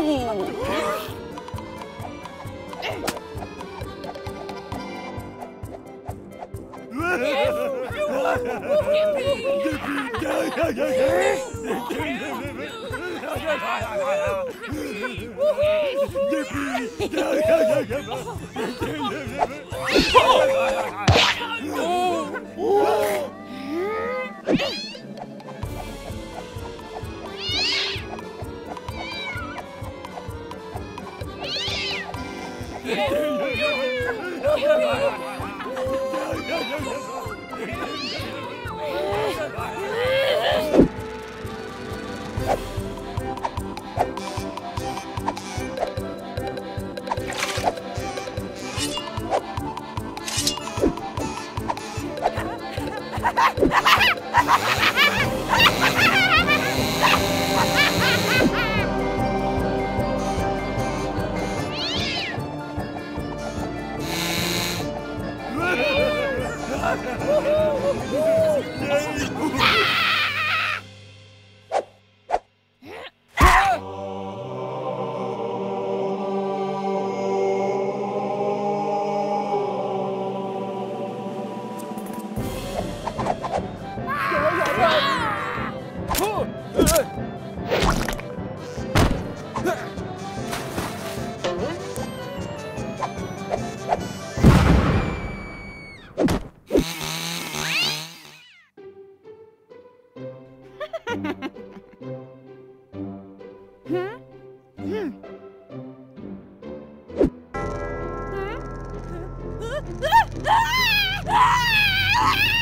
Oh! Yeah. Ha ha ha! Huh! Ah! ah! ah!